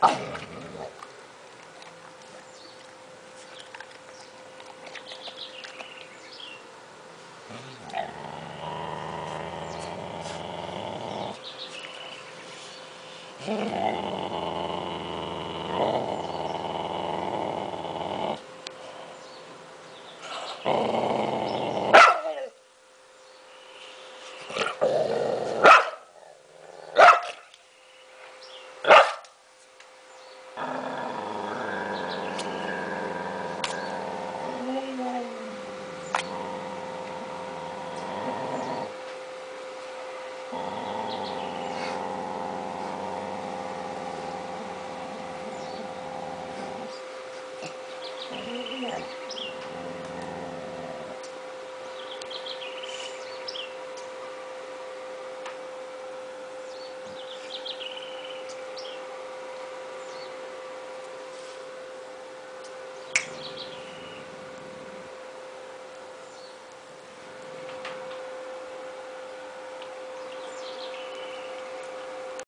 ああ Thank.